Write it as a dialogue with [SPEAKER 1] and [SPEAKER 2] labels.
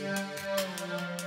[SPEAKER 1] Yeah, yeah, yeah.